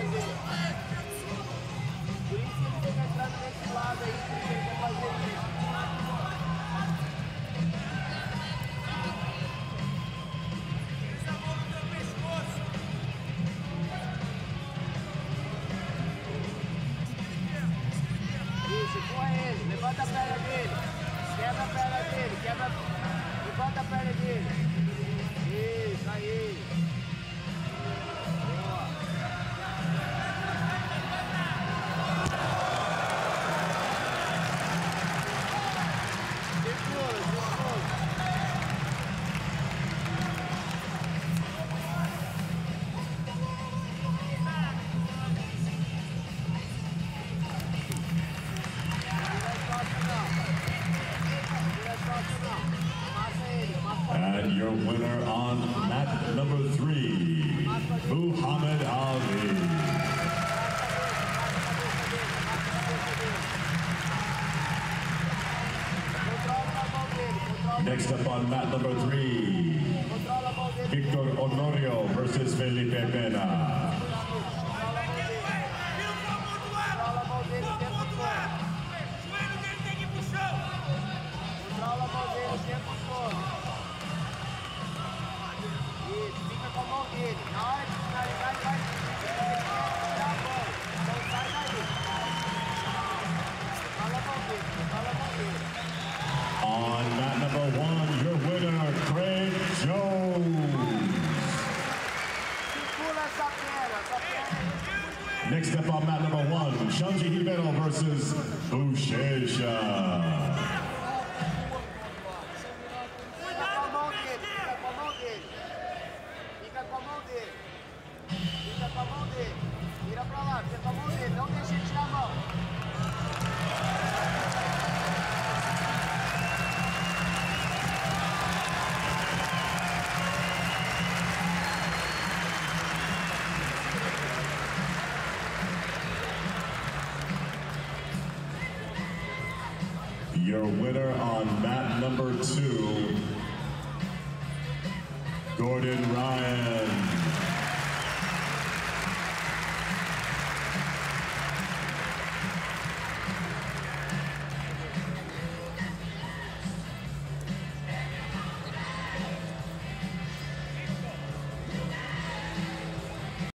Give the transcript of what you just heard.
Por isso ele lado aí, fazer isso. Levanta a perna dele, quebra a perna dele, quebra, levanta a perna dele. Isso, aí. Your winner on mat number three, Mahamed Aly. Next up on mat number three. Victor Honorio versus Felipe Pena. On mat number one, your winner, Craig Jones. Next up on mat number one, Xande Ribeiro versus Buchecha. Your winner on mat number two, Gordon Ryan.